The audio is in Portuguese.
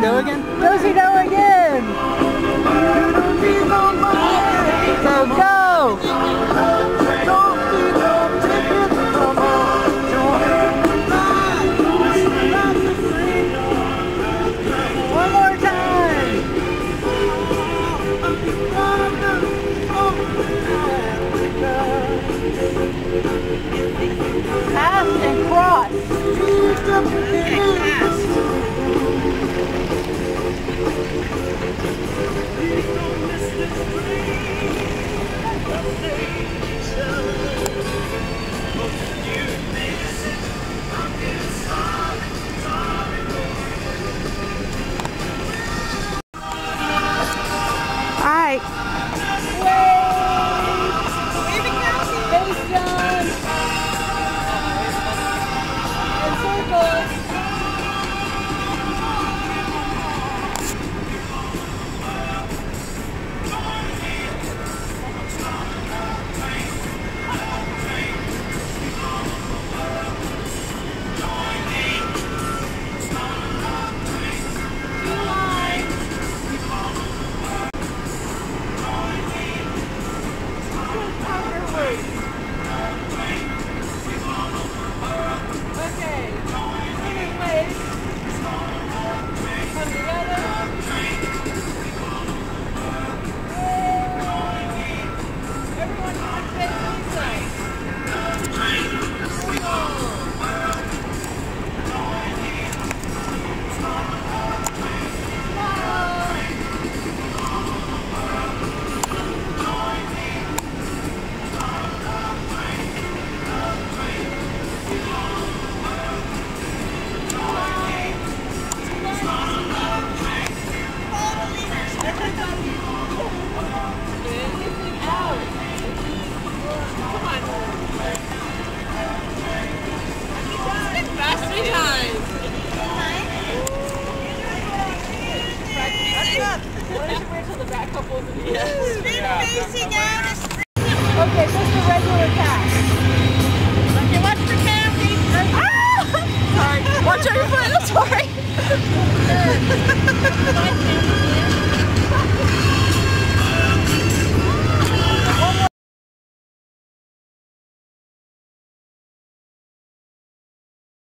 Doe again? Rosie Doe again. day. couple of years. Out